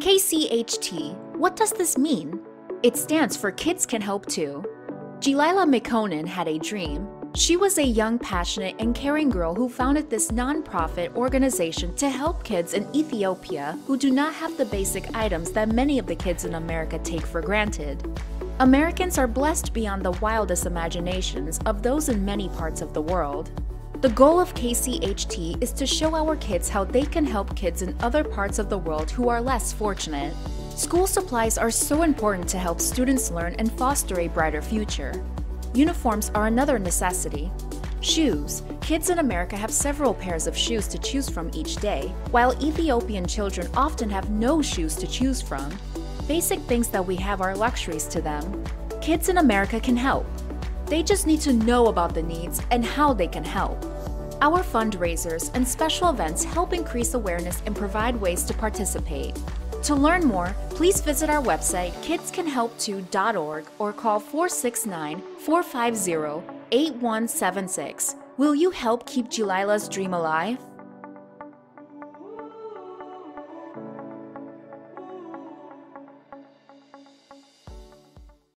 KCHT, what does this mean? It stands for Kids Can Help Too. Jelila Mekonnen had a dream. She was a young, passionate, and caring girl who founded this nonprofit organization to help kids in Ethiopia who do not have the basic items that many of the kids in America take for granted. Americans are blessed beyond the wildest imaginations of those in many parts of the world. The goal of KCHT is to show our kids how they can help kids in other parts of the world who are less fortunate. School supplies are so important to help students learn and foster a brighter future. Uniforms are another necessity. Shoes. Kids in America have several pairs of shoes to choose from each day, while Ethiopian children often have no shoes to choose from. Basic things that we have are luxuries to them. Kids in America can help. They just need to know about the needs and how they can help. Our fundraisers and special events help increase awareness and provide ways to participate. To learn more, please visit our website kidscanhelp2.org or call 469 450 8176. Will you help keep Jelila's dream alive?